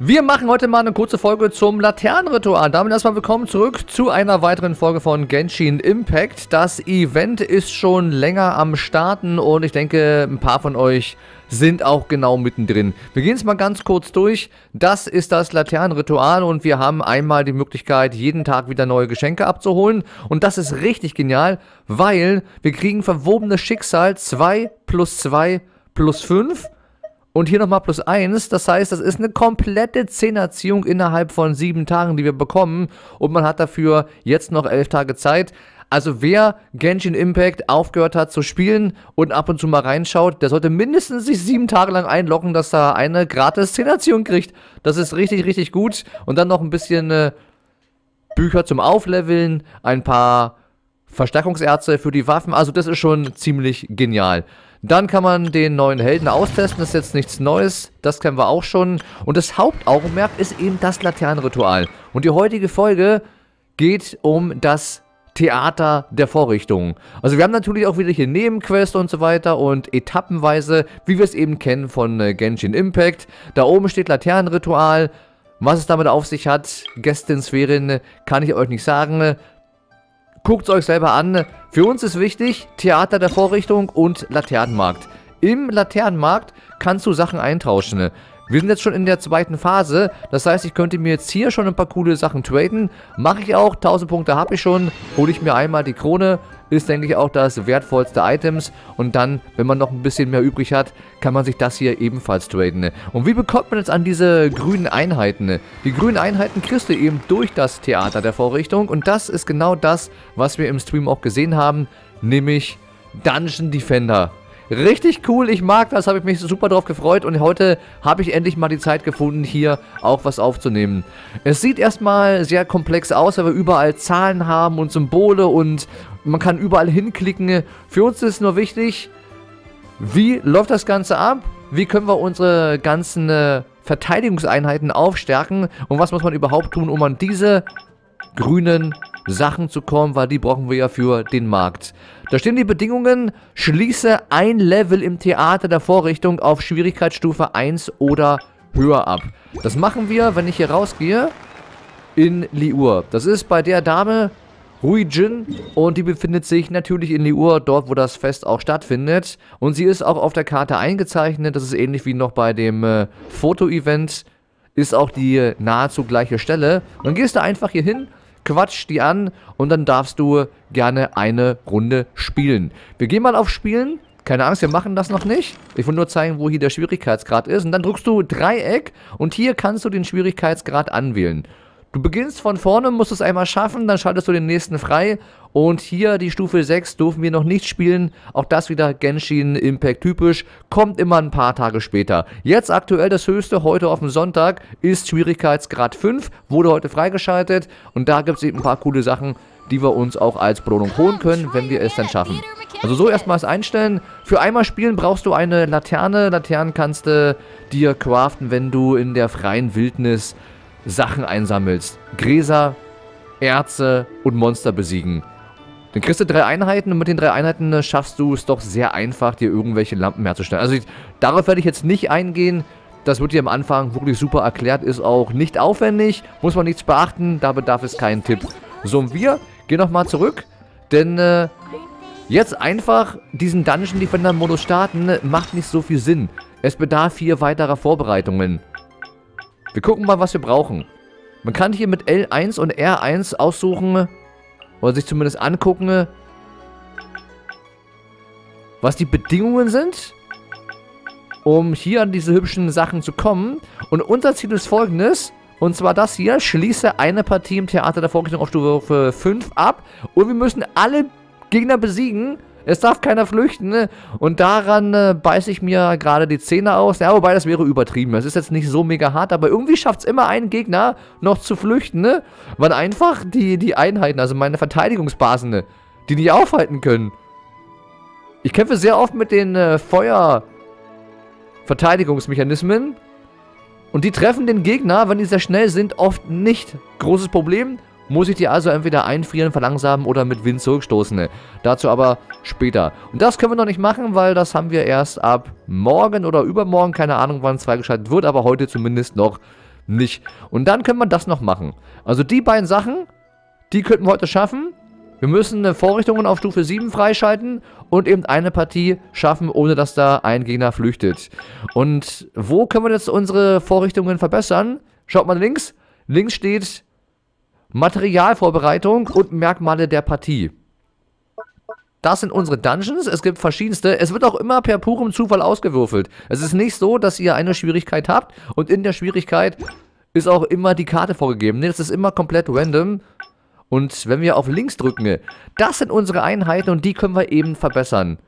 Wir machen heute mal eine kurze Folge zum Laternenritual. Damit erstmal willkommen zurück zu einer weiteren Folge von Genshin Impact. Das Event ist schon länger am Starten und ich denke, ein paar von euch sind auch genau mittendrin. Wir gehen es mal ganz kurz durch. Das ist das Laternenritual und wir haben einmal die Möglichkeit, jeden Tag wieder neue Geschenke abzuholen. Und das ist richtig genial, weil wir kriegen verwobenes Schicksal 2 plus 2 plus 5 und hier nochmal plus 1. Das heißt, das ist eine komplette Zehnerziehung innerhalb von sieben Tagen, die wir bekommen. Und man hat dafür jetzt noch elf Tage Zeit. Also wer Genshin Impact aufgehört hat zu spielen und ab und zu mal reinschaut, der sollte mindestens sich sieben Tage lang einloggen, dass er eine gratis Zehnerziehung kriegt. Das ist richtig, richtig gut. Und dann noch ein bisschen äh, Bücher zum Aufleveln, ein paar Verstärkungsärzte für die Waffen. Also das ist schon ziemlich genial. Dann kann man den neuen Helden austesten, das ist jetzt nichts Neues, das kennen wir auch schon. Und das Hauptaugenmerk ist eben das Laternenritual. Und die heutige Folge geht um das Theater der Vorrichtungen. Also wir haben natürlich auch wieder hier Nebenquests und so weiter und etappenweise, wie wir es eben kennen von äh, Genshin Impact. Da oben steht Laternenritual. Was es damit auf sich hat, Gästin Sphärin, kann ich euch nicht sagen. Guckt es euch selber an. Für uns ist wichtig, Theater der Vorrichtung und Laternenmarkt. Im Laternenmarkt kannst du Sachen eintauschen. Wir sind jetzt schon in der zweiten Phase, das heißt, ich könnte mir jetzt hier schon ein paar coole Sachen traden. Mache ich auch, 1000 Punkte habe ich schon, hole ich mir einmal die Krone, ist denke ich auch das wertvollste Items. Und dann, wenn man noch ein bisschen mehr übrig hat, kann man sich das hier ebenfalls traden. Und wie bekommt man jetzt an diese grünen Einheiten? Die grünen Einheiten kriegst du eben durch das Theater der Vorrichtung. Und das ist genau das, was wir im Stream auch gesehen haben, nämlich Dungeon Defender. Richtig cool, ich mag das, habe ich mich super drauf gefreut und heute habe ich endlich mal die Zeit gefunden, hier auch was aufzunehmen. Es sieht erstmal sehr komplex aus, weil wir überall Zahlen haben und Symbole und man kann überall hinklicken. Für uns ist nur wichtig, wie läuft das Ganze ab? Wie können wir unsere ganzen äh, Verteidigungseinheiten aufstärken? Und was muss man überhaupt tun, um an diese grünen Sachen zu kommen, weil die brauchen wir ja für den Markt. Da stehen die Bedingungen, schließe ein Level im Theater der Vorrichtung auf Schwierigkeitsstufe 1 oder höher ab. Das machen wir, wenn ich hier rausgehe, in Liur. Das ist bei der Dame Hui Jin und die befindet sich natürlich in Liur, dort wo das Fest auch stattfindet. Und sie ist auch auf der Karte eingezeichnet, das ist ähnlich wie noch bei dem äh, Foto-Event, ist auch die äh, nahezu gleiche Stelle. Dann gehst du einfach hier hin quatsch die an und dann darfst du gerne eine Runde spielen. Wir gehen mal auf Spielen. Keine Angst, wir machen das noch nicht. Ich will nur zeigen, wo hier der Schwierigkeitsgrad ist. Und dann drückst du Dreieck und hier kannst du den Schwierigkeitsgrad anwählen. Du beginnst von vorne, musst es einmal schaffen, dann schaltest du den nächsten frei. Und hier die Stufe 6 dürfen wir noch nicht spielen. Auch das wieder Genshin Impact typisch. Kommt immer ein paar Tage später. Jetzt aktuell das höchste, heute auf dem Sonntag, ist Schwierigkeitsgrad 5. Wurde heute freigeschaltet. Und da gibt es eben ein paar coole Sachen, die wir uns auch als Belohnung holen können, wenn wir es dann schaffen. Also so erstmal das Einstellen. Für einmal spielen brauchst du eine Laterne. Laternen kannst du dir craften, wenn du in der freien Wildnis Sachen einsammelst. Gräser, Erze und Monster besiegen. Dann kriegst du drei Einheiten und mit den drei Einheiten äh, schaffst du es doch sehr einfach, dir irgendwelche Lampen herzustellen. Also ich, darauf werde ich jetzt nicht eingehen. Das wird dir am Anfang wirklich super erklärt, ist auch nicht aufwendig, muss man nichts beachten, da bedarf es keinen Tipp. So, und wir gehen nochmal zurück, denn äh, jetzt einfach diesen Dungeon Defender Modus starten, macht nicht so viel Sinn. Es bedarf hier weiterer Vorbereitungen. Wir gucken mal, was wir brauchen. Man kann hier mit L1 und R1 aussuchen, oder sich zumindest angucken, was die Bedingungen sind, um hier an diese hübschen Sachen zu kommen. Und unser Ziel ist folgendes, und zwar das hier, schließe eine Partie im Theater der Vorrichtung auf Stufe 5 ab. Und wir müssen alle Gegner besiegen, es darf keiner flüchten, ne? Und daran äh, beiße ich mir gerade die Zähne aus. Ja, wobei das wäre übertrieben. Es ist jetzt nicht so mega hart, aber irgendwie schafft es immer einen Gegner noch zu flüchten, ne? Weil einfach die, die Einheiten, also meine Verteidigungsbasen, ne? die nicht aufhalten können. Ich kämpfe sehr oft mit den äh, Feuer-Verteidigungsmechanismen. Und die treffen den Gegner, wenn die sehr schnell sind, oft nicht. Großes Problem. Muss ich die also entweder einfrieren, verlangsamen oder mit Wind zurückstoßen. Dazu aber später. Und das können wir noch nicht machen, weil das haben wir erst ab morgen oder übermorgen. Keine Ahnung, wann es freigeschaltet wird, aber heute zumindest noch nicht. Und dann können wir das noch machen. Also die beiden Sachen, die könnten wir heute schaffen. Wir müssen Vorrichtungen auf Stufe 7 freischalten und eben eine Partie schaffen, ohne dass da ein Gegner flüchtet. Und wo können wir jetzt unsere Vorrichtungen verbessern? Schaut mal links. Links steht Materialvorbereitung und Merkmale der Partie. Das sind unsere Dungeons. Es gibt verschiedenste. Es wird auch immer per purem Zufall ausgewürfelt. Es ist nicht so, dass ihr eine Schwierigkeit habt und in der Schwierigkeit ist auch immer die Karte vorgegeben. Nee, das ist immer komplett random. Und wenn wir auf links drücken, das sind unsere Einheiten und die können wir eben verbessern.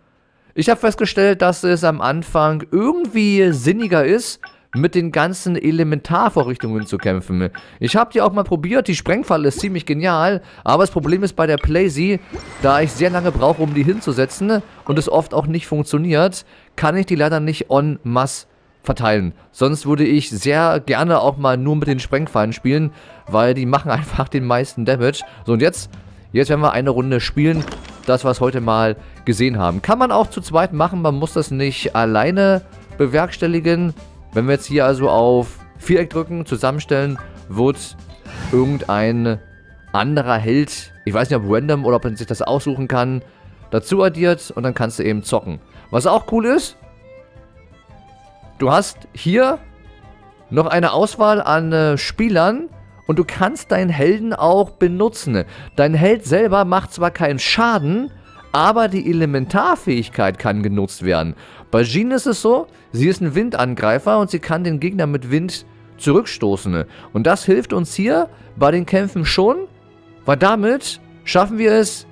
Ich habe festgestellt, dass es am Anfang irgendwie sinniger ist, mit den ganzen Elementarvorrichtungen zu kämpfen. Ich habe die auch mal probiert, die Sprengfalle ist ziemlich genial, aber das Problem ist bei der Playsee, da ich sehr lange brauche, um die hinzusetzen und es oft auch nicht funktioniert, kann ich die leider nicht en masse verteilen. Sonst würde ich sehr gerne auch mal nur mit den Sprengfallen spielen, weil die machen einfach den meisten Damage. So und jetzt, jetzt werden wir eine Runde spielen, das was heute mal gesehen haben. Kann man auch zu zweit machen, man muss das nicht alleine bewerkstelligen. Wenn wir jetzt hier also auf Viereck drücken, zusammenstellen, wird irgendein anderer Held, ich weiß nicht ob random oder ob man sich das aussuchen kann, dazu addiert und dann kannst du eben zocken. Was auch cool ist, du hast hier noch eine Auswahl an äh, Spielern und du kannst deinen Helden auch benutzen. Dein Held selber macht zwar keinen Schaden, aber die Elementarfähigkeit kann genutzt werden. Bei Jean ist es so, sie ist ein Windangreifer und sie kann den Gegner mit Wind zurückstoßen. Und das hilft uns hier bei den Kämpfen schon, weil damit schaffen wir es,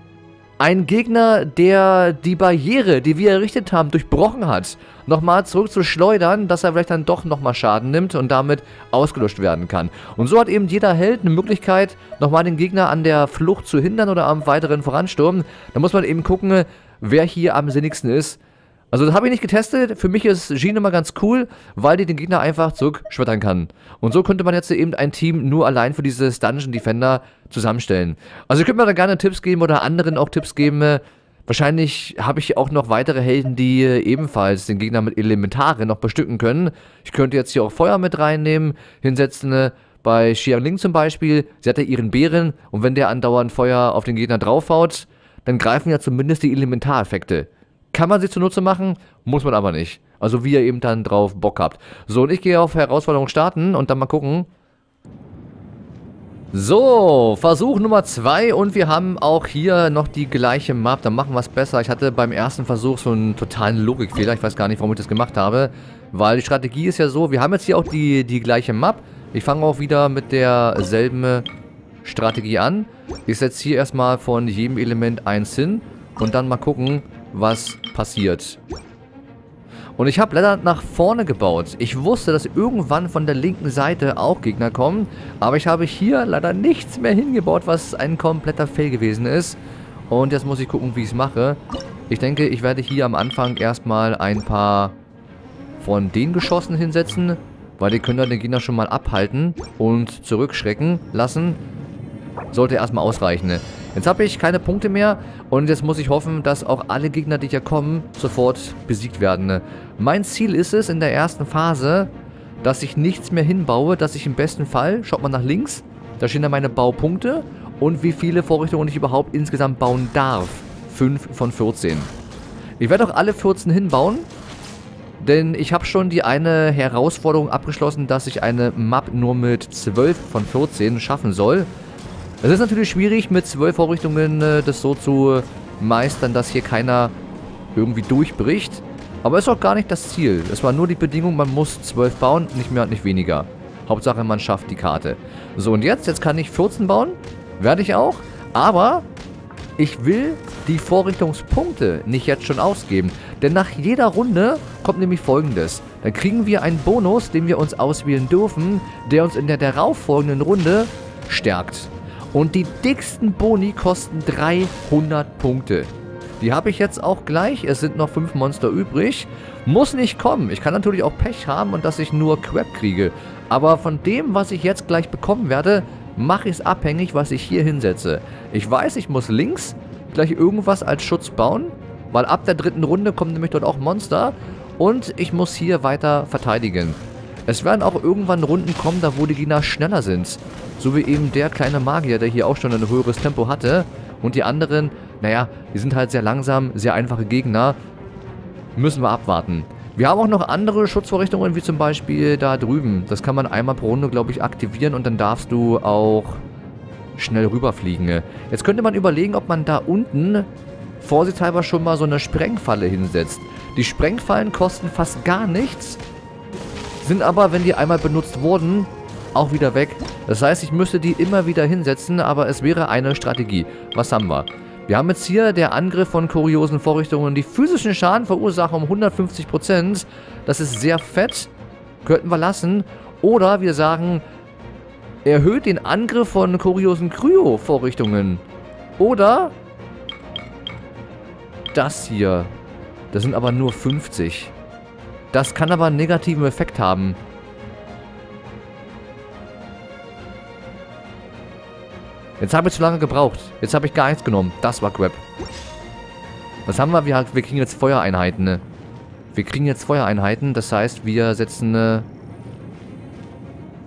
einen Gegner, der die Barriere, die wir errichtet haben, durchbrochen hat, nochmal zurückzuschleudern, dass er vielleicht dann doch nochmal Schaden nimmt und damit ausgelöscht werden kann. Und so hat eben jeder Held eine Möglichkeit, nochmal den Gegner an der Flucht zu hindern oder am weiteren Voransturmen. Da muss man eben gucken, wer hier am sinnigsten ist. Also das habe ich nicht getestet. Für mich ist Jean immer ganz cool, weil die den Gegner einfach zurückschmettern kann. Und so könnte man jetzt eben ein Team nur allein für dieses Dungeon Defender zusammenstellen. Also ihr könnt mir da gerne Tipps geben oder anderen auch Tipps geben. Wahrscheinlich habe ich auch noch weitere Helden, die ebenfalls den Gegner mit Elementare noch bestücken können. Ich könnte jetzt hier auch Feuer mit reinnehmen, hinsetzen. Bei Xiang Ling zum Beispiel, sie hat ja ihren Bären und wenn der andauernd Feuer auf den Gegner draufhaut, dann greifen ja zumindest die Elementareffekte. Kann man sie zunutze machen, muss man aber nicht. Also wie ihr eben dann drauf Bock habt. So, und ich gehe auf Herausforderung starten und dann mal gucken. So, Versuch Nummer 2 und wir haben auch hier noch die gleiche Map. Dann machen wir es besser. Ich hatte beim ersten Versuch so einen totalen Logikfehler. Ich weiß gar nicht, warum ich das gemacht habe. Weil die Strategie ist ja so, wir haben jetzt hier auch die, die gleiche Map. Ich fange auch wieder mit derselben Strategie an. Ich setze hier erstmal von jedem Element eins hin und dann mal gucken, was passiert. Und ich habe leider nach vorne gebaut. Ich wusste, dass irgendwann von der linken Seite auch Gegner kommen. Aber ich habe hier leider nichts mehr hingebaut, was ein kompletter Fail gewesen ist. Und jetzt muss ich gucken, wie ich es mache. Ich denke, ich werde hier am Anfang erstmal ein paar von den Geschossen hinsetzen. Weil die können dann den Gegner schon mal abhalten und zurückschrecken lassen. Sollte erstmal ausreichen. Jetzt habe ich keine Punkte mehr und jetzt muss ich hoffen, dass auch alle Gegner, die hier kommen, sofort besiegt werden. Mein Ziel ist es in der ersten Phase, dass ich nichts mehr hinbaue, dass ich im besten Fall, schaut mal nach links, da stehen da meine Baupunkte und wie viele Vorrichtungen ich überhaupt insgesamt bauen darf. 5 von 14. Ich werde auch alle 14 hinbauen, denn ich habe schon die eine Herausforderung abgeschlossen, dass ich eine Map nur mit 12 von 14 schaffen soll. Es ist natürlich schwierig, mit zwölf Vorrichtungen äh, das so zu meistern, dass hier keiner irgendwie durchbricht. Aber ist auch gar nicht das Ziel. Es war nur die Bedingung, man muss zwölf bauen, nicht mehr und nicht weniger. Hauptsache, man schafft die Karte. So, und jetzt? Jetzt kann ich 14 bauen. Werde ich auch. Aber ich will die Vorrichtungspunkte nicht jetzt schon ausgeben. Denn nach jeder Runde kommt nämlich folgendes. Dann kriegen wir einen Bonus, den wir uns auswählen dürfen, der uns in der darauffolgenden Runde stärkt. Und die dicksten Boni kosten 300 Punkte. Die habe ich jetzt auch gleich. Es sind noch 5 Monster übrig. Muss nicht kommen. Ich kann natürlich auch Pech haben und dass ich nur Crap kriege. Aber von dem, was ich jetzt gleich bekommen werde, mache ich es abhängig, was ich hier hinsetze. Ich weiß, ich muss links gleich irgendwas als Schutz bauen. Weil ab der dritten Runde kommen nämlich dort auch Monster. Und ich muss hier weiter verteidigen. Es werden auch irgendwann Runden kommen, da wo die Gegner schneller sind. So wie eben der kleine Magier, der hier auch schon ein höheres Tempo hatte. Und die anderen, naja, die sind halt sehr langsam, sehr einfache Gegner. Müssen wir abwarten. Wir haben auch noch andere Schutzvorrichtungen, wie zum Beispiel da drüben. Das kann man einmal pro Runde, glaube ich, aktivieren und dann darfst du auch schnell rüberfliegen. Jetzt könnte man überlegen, ob man da unten vorsichtshalber schon mal so eine Sprengfalle hinsetzt. Die Sprengfallen kosten fast gar nichts, sind aber, wenn die einmal benutzt wurden, auch wieder weg. Das heißt, ich müsste die immer wieder hinsetzen, aber es wäre eine Strategie. Was haben wir? Wir haben jetzt hier der Angriff von kuriosen Vorrichtungen, die physischen Schaden verursachen um 150%. Das ist sehr fett. Könnten wir lassen. Oder wir sagen, erhöht den Angriff von kuriosen Kryo-Vorrichtungen. Oder das hier. Das sind aber nur 50. Das kann aber einen negativen Effekt haben. Jetzt habe ich zu lange gebraucht. Jetzt habe ich gar nichts genommen. Das war Grab. Was haben wir? Wir, wir kriegen jetzt Feuereinheiten. Ne? Wir kriegen jetzt Feuereinheiten. Das heißt, wir setzen... Äh,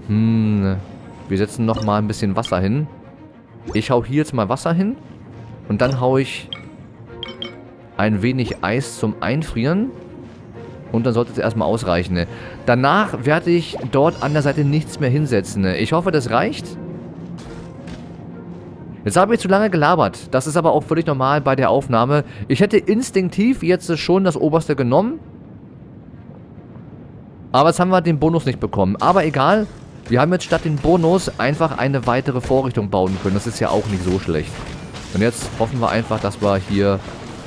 hm... Wir setzen nochmal ein bisschen Wasser hin. Ich hau hier jetzt mal Wasser hin. Und dann hau ich ein wenig Eis zum Einfrieren. Und dann sollte es erstmal ausreichen. Ne? Danach werde ich dort an der Seite nichts mehr hinsetzen. Ne? Ich hoffe, das reicht. Jetzt habe ich zu lange gelabert. Das ist aber auch völlig normal bei der Aufnahme. Ich hätte instinktiv jetzt schon das Oberste genommen. Aber jetzt haben wir den Bonus nicht bekommen. Aber egal. Wir haben jetzt statt den Bonus einfach eine weitere Vorrichtung bauen können. Das ist ja auch nicht so schlecht. Und jetzt hoffen wir einfach, dass wir hier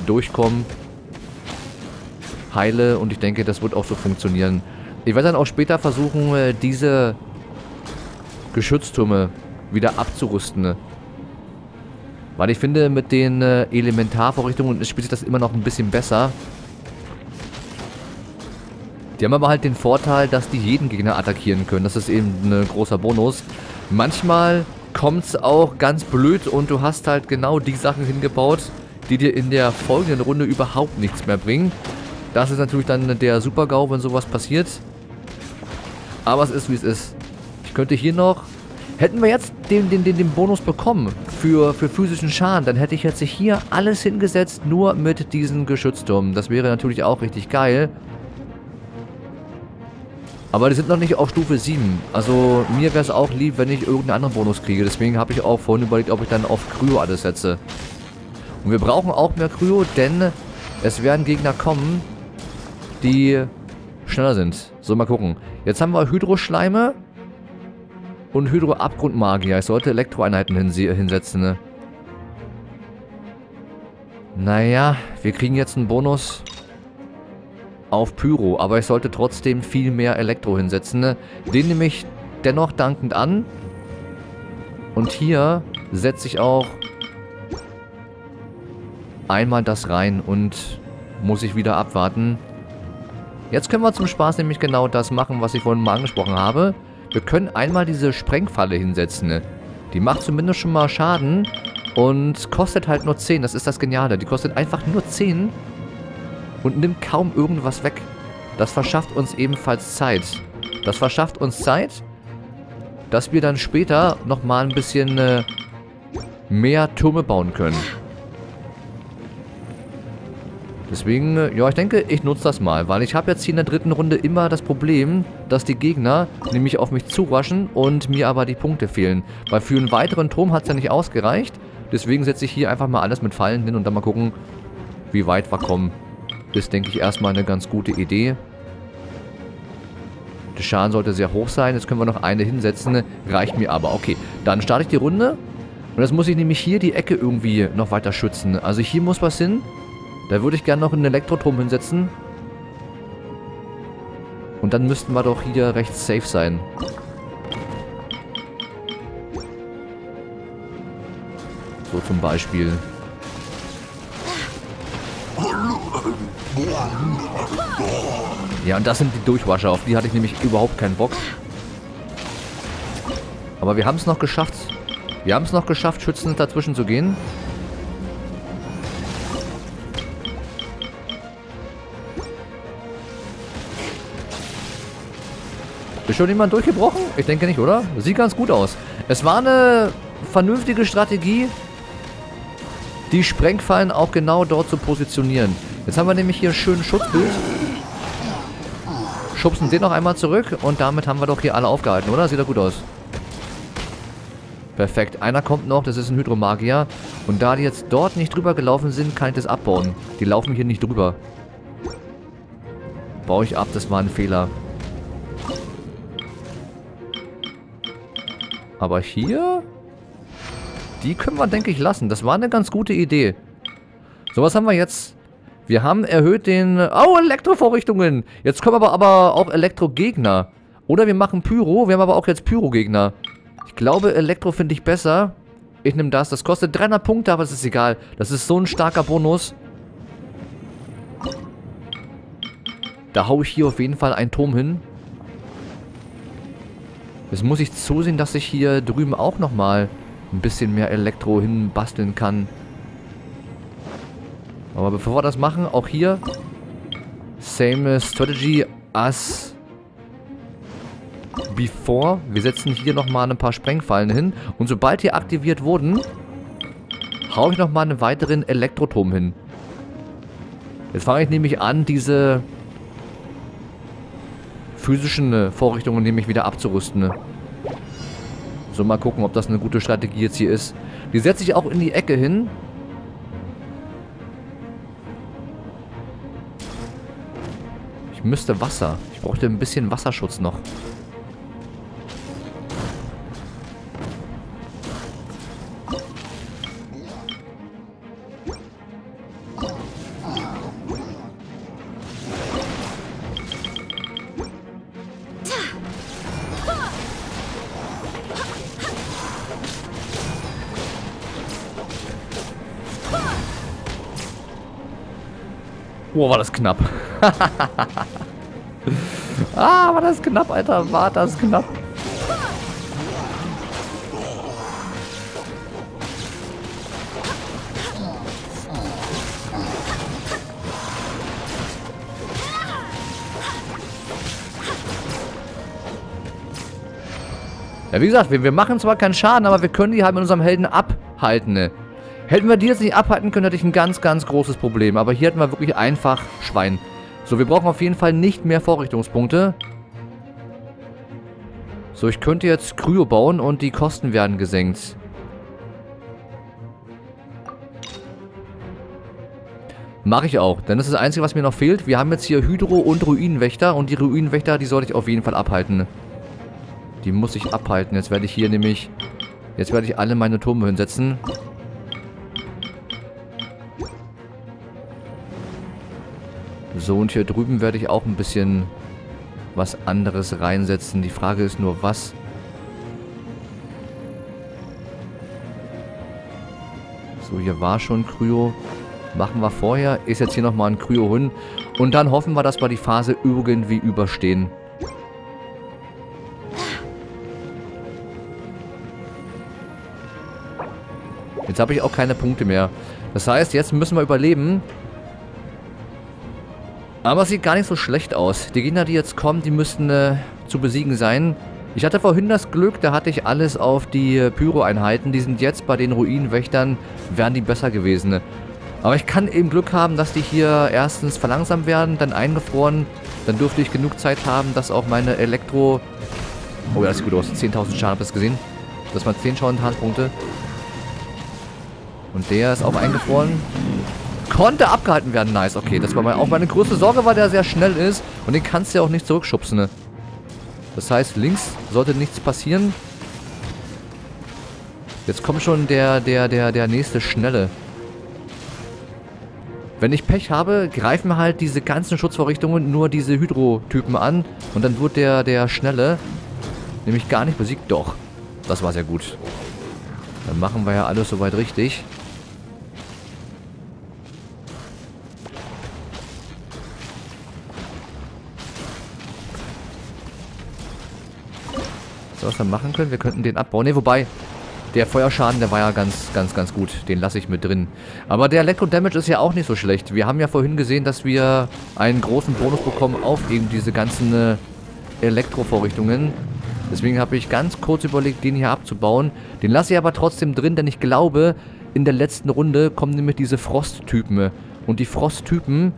durchkommen. Heile. Und ich denke, das wird auch so funktionieren. Ich werde dann auch später versuchen, äh, diese Geschütztürme wieder abzurüsten. Weil ich finde, mit den äh, Elementarvorrichtungen spielt sich das immer noch ein bisschen besser. Die haben aber halt den Vorteil, dass die jeden Gegner attackieren können. Das ist eben ein großer Bonus. Manchmal kommt es auch ganz blöd und du hast halt genau die Sachen hingebaut, die dir in der folgenden Runde überhaupt nichts mehr bringen. Das ist natürlich dann der Super-GAU, wenn sowas passiert. Aber es ist, wie es ist. Ich könnte hier noch Hätten wir jetzt den, den, den, den Bonus bekommen für, für physischen Schaden, dann hätte ich jetzt hier alles hingesetzt, nur mit diesen Geschützturmen. Das wäre natürlich auch richtig geil. Aber die sind noch nicht auf Stufe 7. Also mir wäre es auch lieb, wenn ich irgendeinen anderen Bonus kriege. Deswegen habe ich auch vorhin überlegt, ob ich dann auf Kryo alles setze. Und wir brauchen auch mehr Kryo, denn es werden Gegner kommen, die schneller sind. So, mal gucken. Jetzt haben wir Hydroschleime und Hydro-Abgrundmagier. Ich sollte Elektroeinheiten hinsetzen, ne? Naja, wir kriegen jetzt einen Bonus auf Pyro. Aber ich sollte trotzdem viel mehr Elektro hinsetzen, ne? Den nehme ich dennoch dankend an. Und hier setze ich auch einmal das rein und muss ich wieder abwarten. Jetzt können wir zum Spaß nämlich genau das machen, was ich vorhin mal angesprochen habe. Wir können einmal diese Sprengfalle hinsetzen. Die macht zumindest schon mal Schaden und kostet halt nur 10. Das ist das Geniale. Die kostet einfach nur 10 und nimmt kaum irgendwas weg. Das verschafft uns ebenfalls Zeit. Das verschafft uns Zeit, dass wir dann später nochmal ein bisschen äh, mehr Türme bauen können. Deswegen, äh, ja, ich denke, ich nutze das mal, weil ich habe jetzt hier in der dritten Runde immer das Problem, dass die Gegner nämlich auf mich zuwaschen und mir aber die Punkte fehlen. Weil für einen weiteren Turm hat es ja nicht ausgereicht. Deswegen setze ich hier einfach mal alles mit Fallen hin und dann mal gucken, wie weit wir kommen. Ist, denke ich, erstmal eine ganz gute Idee. Der Schaden sollte sehr hoch sein. Jetzt können wir noch eine hinsetzen. Reicht mir aber. Okay, dann starte ich die Runde. Und jetzt muss ich nämlich hier die Ecke irgendwie noch weiter schützen. Also hier muss was hin. Da würde ich gerne noch einen Elektrotrom hinsetzen. Und dann müssten wir doch hier recht safe sein. So zum Beispiel. Ja, und das sind die Durchwascher. Auf die hatte ich nämlich überhaupt keinen Bock. Aber wir haben es noch geschafft. Wir haben es noch geschafft, schützend dazwischen zu gehen. Ist schon jemand durchgebrochen? Ich denke nicht, oder? Sieht ganz gut aus. Es war eine vernünftige Strategie, die Sprengfallen auch genau dort zu positionieren. Jetzt haben wir nämlich hier schön Schutzbild. Schubsen den noch einmal zurück und damit haben wir doch hier alle aufgehalten, oder? Sieht doch gut aus. Perfekt. Einer kommt noch, das ist ein Hydromagier. Und da die jetzt dort nicht drüber gelaufen sind, kann ich das abbauen. Die laufen hier nicht drüber. Baue ich ab, das war ein Fehler. Aber hier... Die können wir, denke ich, lassen. Das war eine ganz gute Idee. So, was haben wir jetzt? Wir haben erhöht den... Oh, Elektrovorrichtungen! Jetzt kommen aber, aber auch Elektrogegner. Oder wir machen Pyro. Wir haben aber auch jetzt Pyro-Gegner. Ich glaube, Elektro finde ich besser. Ich nehme das. Das kostet 300 Punkte, aber es ist egal. Das ist so ein starker Bonus. Da haue ich hier auf jeden Fall einen Turm hin. Jetzt muss ich zusehen, dass ich hier drüben auch nochmal ein bisschen mehr Elektro hinbasteln kann. Aber bevor wir das machen, auch hier same strategy as before. Wir setzen hier nochmal ein paar Sprengfallen hin. Und sobald die aktiviert wurden, haue ich nochmal einen weiteren Elektroturm hin. Jetzt fange ich nämlich an, diese physischen äh, Vorrichtungen nämlich wieder abzurüsten. Ne? So, mal gucken, ob das eine gute Strategie jetzt hier ist. Die setze ich auch in die Ecke hin. Ich müsste Wasser. Ich brauchte ein bisschen Wasserschutz noch. Oh, war das knapp. ah, war das knapp, Alter. War das knapp. Ja, wie gesagt, wir, wir machen zwar keinen Schaden, aber wir können die halt mit unserem Helden abhalten. Ne? Hätten wir die jetzt nicht abhalten können, hätte ich ein ganz, ganz großes Problem. Aber hier hätten wir wirklich einfach Schwein. So, wir brauchen auf jeden Fall nicht mehr Vorrichtungspunkte. So, ich könnte jetzt Kryo bauen und die Kosten werden gesenkt. Mache ich auch, denn das ist das Einzige, was mir noch fehlt. Wir haben jetzt hier Hydro- und Ruinenwächter und die Ruinenwächter, die sollte ich auf jeden Fall abhalten. Die muss ich abhalten. Jetzt werde ich hier nämlich... Jetzt werde ich alle meine Turme hinsetzen. So, und hier drüben werde ich auch ein bisschen was anderes reinsetzen. Die Frage ist nur, was? So, hier war schon Kryo. Machen wir vorher. Ist jetzt hier nochmal ein Kryo hin. Und dann hoffen wir, dass wir die Phase irgendwie überstehen. Jetzt habe ich auch keine Punkte mehr. Das heißt, jetzt müssen wir überleben. Aber sieht gar nicht so schlecht aus. Die Gegner, die jetzt kommen, die müssten äh, zu besiegen sein. Ich hatte vorhin das Glück, da hatte ich alles auf die äh, Pyro-Einheiten. Die sind jetzt bei den Ruinenwächtern, wären die besser gewesen. Aber ich kann eben Glück haben, dass die hier erstens verlangsamt werden, dann eingefroren. Dann dürfte ich genug Zeit haben, dass auch meine Elektro... Oh ja, das sieht gut aus. 10.000 Schaden, habt ihr gesehen? Das waren 10 Schadenspunkte. Und der ist auch eingefroren. Konnte abgehalten werden. Nice, okay. Das war auch meine größte Sorge, weil der sehr schnell ist. Und den kannst du ja auch nicht zurückschubsen, ne? Das heißt, links sollte nichts passieren. Jetzt kommt schon der, der, der, der nächste Schnelle. Wenn ich Pech habe, greifen halt diese ganzen Schutzvorrichtungen nur diese Hydro-Typen an. Und dann wird der, der Schnelle nämlich gar nicht besiegt. Doch, das war sehr gut. Dann machen wir ja alles soweit richtig. So, was wir machen können, wir könnten den abbauen. Ne, wobei, der Feuerschaden, der war ja ganz, ganz, ganz gut. Den lasse ich mit drin. Aber der Elektro-Damage ist ja auch nicht so schlecht. Wir haben ja vorhin gesehen, dass wir einen großen Bonus bekommen auf eben diese ganzen äh, Elektrovorrichtungen. Deswegen habe ich ganz kurz überlegt, den hier abzubauen. Den lasse ich aber trotzdem drin, denn ich glaube, in der letzten Runde kommen nämlich diese Frosttypen. Und die Frosttypen,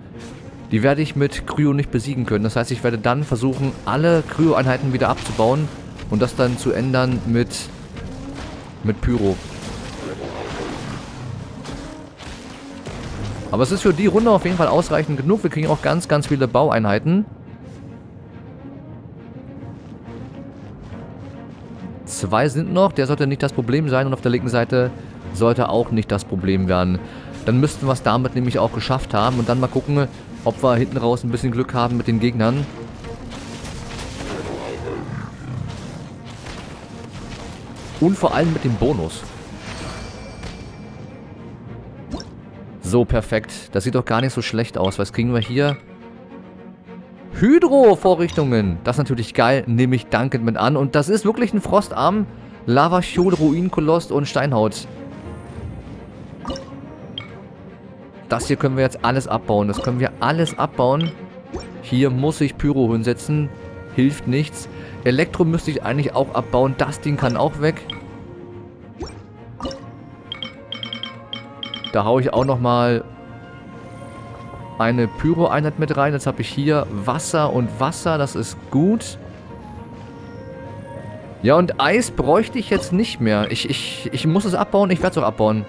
die werde ich mit Kryo nicht besiegen können. Das heißt, ich werde dann versuchen, alle Kryo-Einheiten wieder abzubauen und das dann zu ändern mit, mit Pyro. Aber es ist für die Runde auf jeden Fall ausreichend genug. Wir kriegen auch ganz, ganz viele Baueinheiten. Zwei sind noch. Der sollte nicht das Problem sein. Und auf der linken Seite sollte auch nicht das Problem werden. Dann müssten wir es damit nämlich auch geschafft haben. Und dann mal gucken, ob wir hinten raus ein bisschen Glück haben mit den Gegnern. Und vor allem mit dem Bonus. So, perfekt. Das sieht doch gar nicht so schlecht aus. Was kriegen wir hier? Hydro-Vorrichtungen. Das ist natürlich geil. Nehme ich dankend mit an. Und das ist wirklich ein Frostarm. Lava, Lavachol, Ruinkoloss und Steinhaut. Das hier können wir jetzt alles abbauen. Das können wir alles abbauen. Hier muss ich Pyro hinsetzen. Hilft nichts. Elektro müsste ich eigentlich auch abbauen. Das Ding kann auch weg. Da haue ich auch nochmal eine Pyro-Einheit mit rein. Jetzt habe ich hier Wasser und Wasser. Das ist gut. Ja, und Eis bräuchte ich jetzt nicht mehr. Ich, ich, ich muss es abbauen. Ich werde es auch abbauen.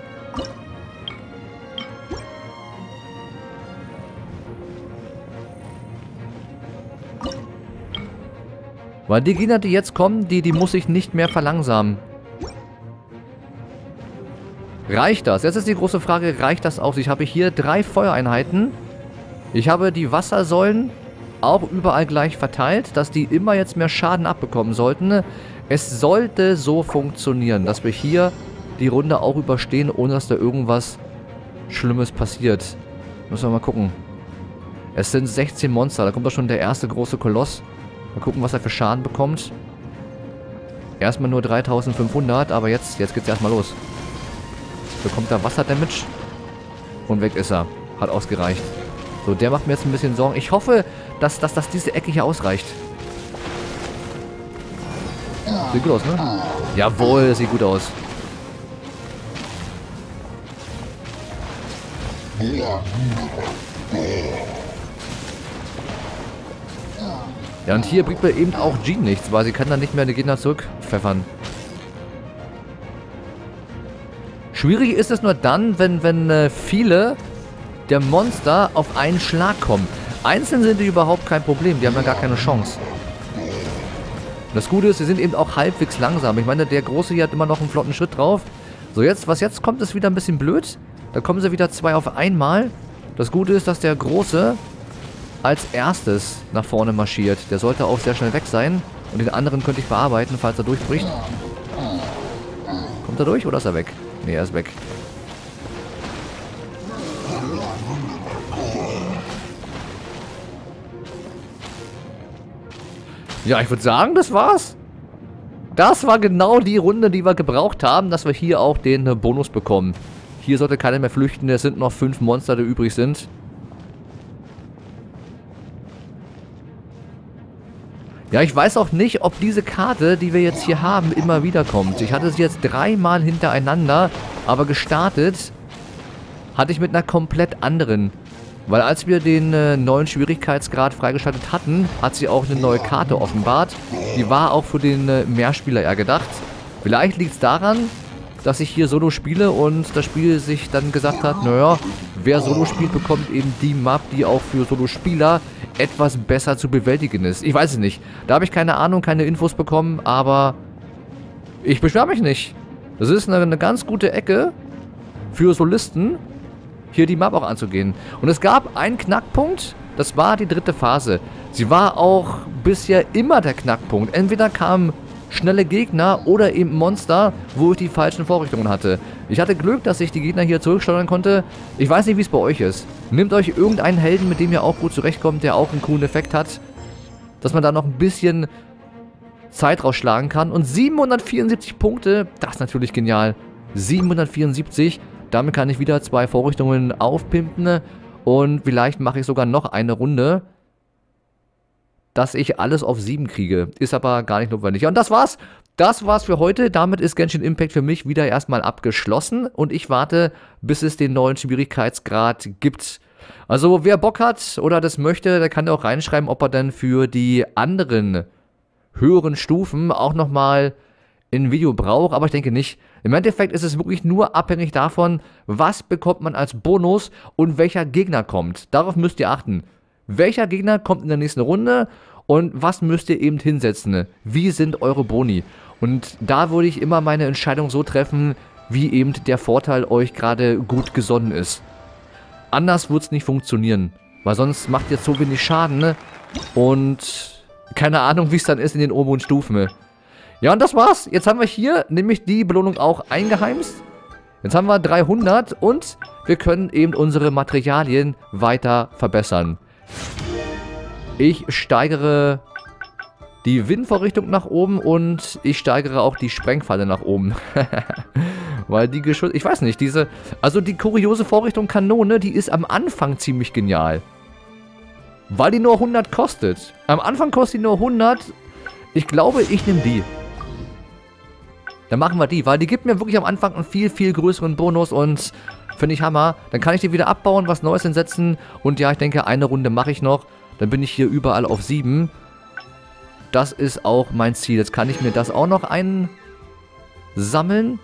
Weil die Gegner, die jetzt kommen, die, die muss ich nicht mehr verlangsamen. Reicht das? Jetzt ist die große Frage, reicht das aus? Ich habe hier drei Feuereinheiten. Ich habe die Wassersäulen auch überall gleich verteilt, dass die immer jetzt mehr Schaden abbekommen sollten. Es sollte so funktionieren, dass wir hier die Runde auch überstehen, ohne dass da irgendwas Schlimmes passiert. Müssen wir mal gucken. Es sind 16 Monster, da kommt doch schon der erste große Koloss. Mal gucken, was er für Schaden bekommt. Erstmal nur 3500, aber jetzt, jetzt geht's erstmal los. Bekommt er Wasserdamage. Und weg ist er. Hat ausgereicht. So, der macht mir jetzt ein bisschen Sorgen. Ich hoffe, dass, dass, dass diese Ecke hier ausreicht. Sieht gut aus, ne? Jawohl, sieht gut aus. Ja. Und hier bringt mir eben auch Jean nichts, weil sie kann dann nicht mehr die Gegner zurückpfeffern. Schwierig ist es nur dann, wenn, wenn äh, viele der Monster auf einen Schlag kommen. Einzeln sind die überhaupt kein Problem, die haben ja gar keine Chance. das Gute ist, sie sind eben auch halbwegs langsam. Ich meine, der Große hier hat immer noch einen flotten Schritt drauf. So, jetzt, was jetzt kommt, ist wieder ein bisschen blöd. Da kommen sie wieder zwei auf einmal. Das Gute ist, dass der Große als erstes nach vorne marschiert. Der sollte auch sehr schnell weg sein. Und den anderen könnte ich bearbeiten, falls er durchbricht. Kommt er durch oder ist er weg? Ne, er ist weg. Ja, ich würde sagen, das war's. Das war genau die Runde, die wir gebraucht haben, dass wir hier auch den Bonus bekommen. Hier sollte keiner mehr flüchten. Es sind noch fünf Monster, die übrig sind. Ja, ich weiß auch nicht, ob diese Karte, die wir jetzt hier haben, immer wieder kommt. Ich hatte sie jetzt dreimal hintereinander, aber gestartet hatte ich mit einer komplett anderen. Weil als wir den äh, neuen Schwierigkeitsgrad freigeschaltet hatten, hat sie auch eine neue Karte offenbart. Die war auch für den äh, Mehrspieler eher gedacht. Vielleicht liegt es daran, dass ich hier Solo spiele und das Spiel sich dann gesagt hat, naja, wer Solo spielt, bekommt eben die Map, die auch für Solo-Spieler etwas besser zu bewältigen ist. Ich weiß es nicht. Da habe ich keine Ahnung, keine Infos bekommen, aber ich beschwere mich nicht. Das ist eine, eine ganz gute Ecke für Solisten, hier die Map auch anzugehen. Und es gab einen Knackpunkt, das war die dritte Phase. Sie war auch bisher immer der Knackpunkt. Entweder kam schnelle Gegner oder eben Monster, wo ich die falschen Vorrichtungen hatte. Ich hatte Glück, dass ich die Gegner hier zurücksteuern konnte. Ich weiß nicht, wie es bei euch ist. Nehmt euch irgendeinen Helden, mit dem ihr auch gut zurechtkommt, der auch einen coolen Effekt hat. Dass man da noch ein bisschen Zeit rausschlagen kann. Und 774 Punkte, das ist natürlich genial. 774, damit kann ich wieder zwei Vorrichtungen aufpimpen. Und vielleicht mache ich sogar noch eine Runde. Dass ich alles auf 7 kriege. Ist aber gar nicht notwendig. Und das war's. Das war's für heute. Damit ist Genshin Impact für mich wieder erstmal abgeschlossen und ich warte, bis es den neuen Schwierigkeitsgrad gibt. Also wer Bock hat oder das möchte, der kann auch reinschreiben, ob er dann für die anderen höheren Stufen auch nochmal ein Video braucht, aber ich denke nicht. Im Endeffekt ist es wirklich nur abhängig davon, was bekommt man als Bonus und welcher Gegner kommt. Darauf müsst ihr achten. Welcher Gegner kommt in der nächsten Runde und was müsst ihr eben hinsetzen? Wie sind eure Boni? Und da würde ich immer meine Entscheidung so treffen, wie eben der Vorteil euch gerade gut gesonnen ist. Anders wird es nicht funktionieren, weil sonst macht ihr so wenig Schaden ne? und keine Ahnung, wie es dann ist in den oberen Stufen. Ja, und das war's. Jetzt haben wir hier nämlich die Belohnung auch eingeheimst. Jetzt haben wir 300 und wir können eben unsere Materialien weiter verbessern. Ich steigere die Windvorrichtung nach oben und ich steigere auch die Sprengfalle nach oben. Weil die Geschoss... Ich weiß nicht, diese... Also die kuriose Vorrichtung Kanone, die ist am Anfang ziemlich genial. Weil die nur 100 kostet. Am Anfang kostet die nur 100. Ich glaube, ich nehme die. Dann machen wir die, weil die gibt mir wirklich am Anfang einen viel, viel größeren Bonus und finde ich Hammer. Dann kann ich die wieder abbauen, was Neues hinsetzen und ja, ich denke, eine Runde mache ich noch. Dann bin ich hier überall auf 7. Das ist auch mein Ziel. Jetzt kann ich mir das auch noch einsammeln.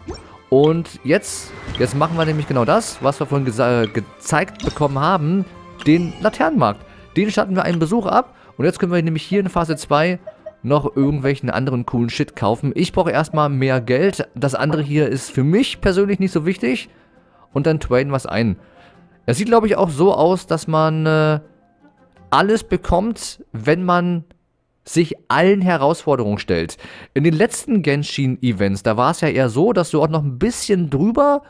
Und jetzt, jetzt machen wir nämlich genau das, was wir vorhin ge gezeigt bekommen haben, den Laternenmarkt. Den starten wir einen Besuch ab und jetzt können wir nämlich hier in Phase 2 noch irgendwelchen anderen coolen Shit kaufen. Ich brauche erstmal mehr Geld. Das andere hier ist für mich persönlich nicht so wichtig. Und dann traden was ein. Es sieht, glaube ich, auch so aus, dass man äh, alles bekommt, wenn man sich allen Herausforderungen stellt. In den letzten Genshin-Events, da war es ja eher so, dass du auch noch ein bisschen drüber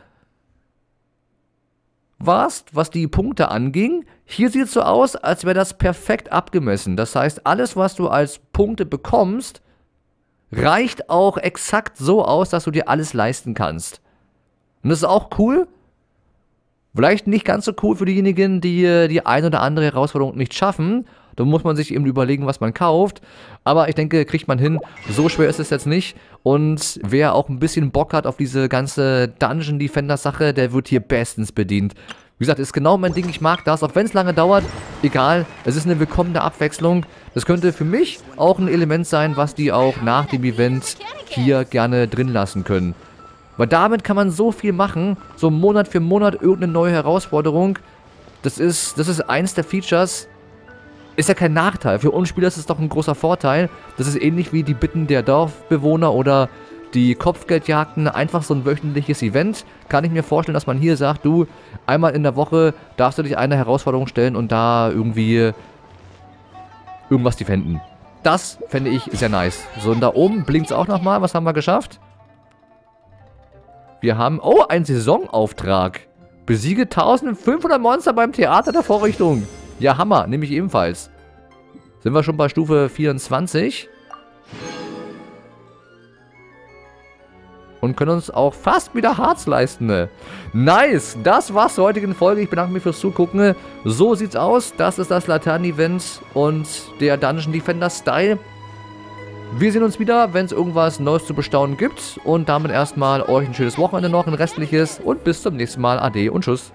warst, was die Punkte anging. Hier sieht es so aus, als wäre das perfekt abgemessen. Das heißt, alles, was du als Punkte bekommst, reicht auch exakt so aus, dass du dir alles leisten kannst. Und das ist auch cool. Vielleicht nicht ganz so cool für diejenigen, die die ein oder andere Herausforderung nicht schaffen. Da muss man sich eben überlegen, was man kauft. Aber ich denke, kriegt man hin. So schwer ist es jetzt nicht. Und wer auch ein bisschen Bock hat auf diese ganze Dungeon Defender Sache, der wird hier bestens bedient. Wie gesagt, ist genau mein Ding. Ich mag das. Auch wenn es lange dauert, egal. Es ist eine willkommene Abwechslung. Das könnte für mich auch ein Element sein, was die auch nach dem Event hier gerne drin lassen können. Weil damit kann man so viel machen. So Monat für Monat irgendeine neue Herausforderung. Das ist, das ist eins der Features, ist ja kein Nachteil. Für uns Spieler ist es doch ein großer Vorteil. Das ist ähnlich wie die Bitten der Dorfbewohner oder die Kopfgeldjagden. Einfach so ein wöchentliches Event. Kann ich mir vorstellen, dass man hier sagt, du, einmal in der Woche darfst du dich einer Herausforderung stellen und da irgendwie irgendwas defenden. Das fände ich sehr nice. So, und da oben blinkt es auch nochmal. Was haben wir geschafft? Wir haben... Oh, ein Saisonauftrag. Besiege 1500 Monster beim Theater der Vorrichtung. Ja, Hammer. Nehme ich ebenfalls. Sind wir schon bei Stufe 24. Und können uns auch fast wieder Harz leisten. Ne? Nice. Das war's zur heutigen Folge. Ich bedanke mich fürs Zugucken. So sieht's aus. Das ist das Laternen-Event und der Dungeon Defender Style. Wir sehen uns wieder, wenn es irgendwas Neues zu bestaunen gibt. Und damit erstmal euch ein schönes Wochenende noch, ein restliches. Und bis zum nächsten Mal. Ade und Tschüss.